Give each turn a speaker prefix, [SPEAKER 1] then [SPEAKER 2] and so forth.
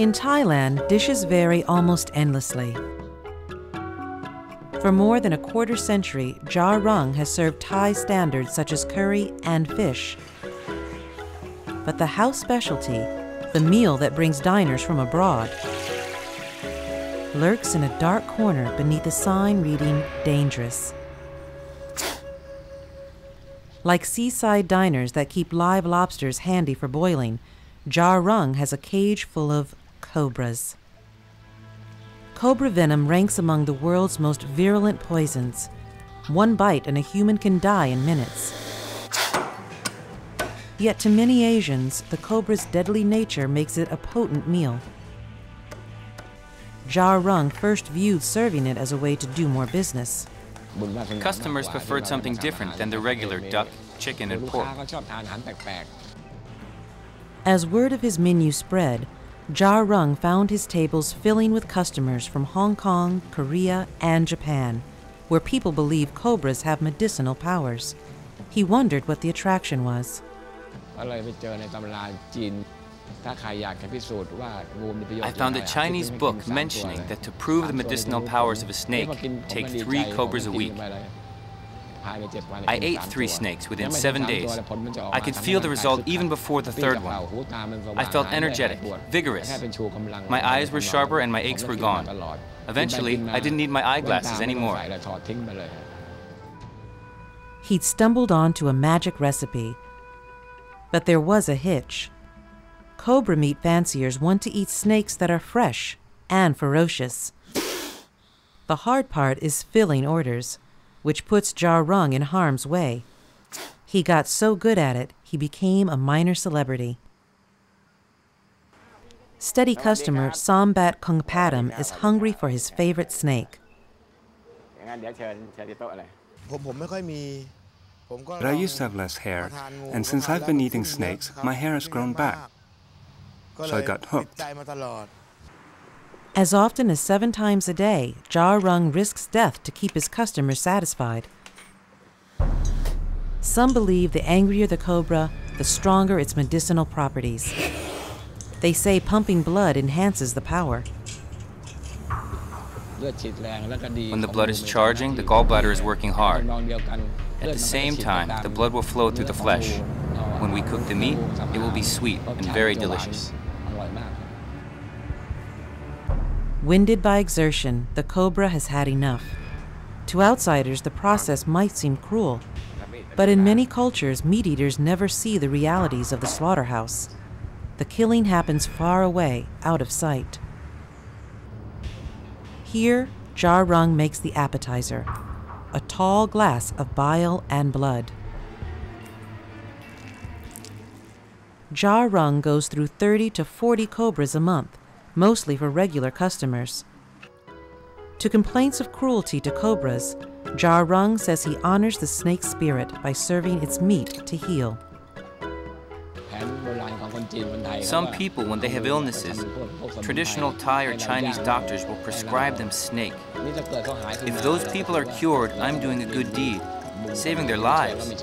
[SPEAKER 1] In Thailand, dishes vary almost endlessly. For more than a quarter century, Ja Rung has served Thai standards such as curry and fish. But the house specialty, the meal that brings diners from abroad, lurks in a dark corner beneath a sign reading dangerous. Like seaside diners that keep live lobsters handy for boiling, Ja Rung has a cage full of cobras. Cobra venom ranks among the world's most virulent poisons. One bite and a human can die in minutes. Yet to many Asians, the cobra's deadly nature makes it a potent meal. Ja Rung first viewed serving it as a way to do more business.
[SPEAKER 2] Customers preferred something different than the regular duck, chicken, and pork.
[SPEAKER 1] As word of his menu spread, Ja Rung found his tables filling with customers from Hong Kong, Korea, and Japan, where people believe cobras have medicinal powers. He wondered what the attraction was.
[SPEAKER 2] I found a Chinese book mentioning that to prove the medicinal powers of a snake, take three cobras a week. I ate three snakes within seven days. I could feel the result even before the third one. I felt energetic, vigorous. My eyes were sharper and my aches were gone. Eventually, I didn't need my eyeglasses anymore.
[SPEAKER 1] He'd stumbled onto a magic recipe. But there was a hitch. Cobra meat fanciers want to eat snakes that are fresh and ferocious. The hard part is filling orders which puts Ja Rung in harm's way. He got so good at it, he became a minor celebrity. Steady customer Sombat Kongpadam is hungry for his favorite snake.
[SPEAKER 3] But I used to have less hair, and since I've been eating snakes, my hair has grown back. So I got hooked.
[SPEAKER 1] As often as seven times a day, Ja Rung risks death to keep his customers satisfied. Some believe the angrier the cobra, the stronger its medicinal properties. They say pumping blood enhances the power.
[SPEAKER 2] When the blood is charging, the gallbladder is working hard. At the same time, the blood will flow through the flesh. When we cook the meat, it will be sweet and very delicious.
[SPEAKER 1] Winded by exertion, the cobra has had enough. To outsiders, the process might seem cruel, but in many cultures, meat eaters never see the realities of the slaughterhouse. The killing happens far away, out of sight. Here, Ja Rung makes the appetizer a tall glass of bile and blood. Ja Rung goes through 30 to 40 cobras a month, mostly for regular customers. To complaints of cruelty to cobras, Ja Rung says he honors the snake spirit by serving its meat to heal.
[SPEAKER 2] Some people, when they have illnesses, traditional Thai or Chinese doctors will prescribe them snake. If those people are cured, I'm doing a good deed, saving their lives.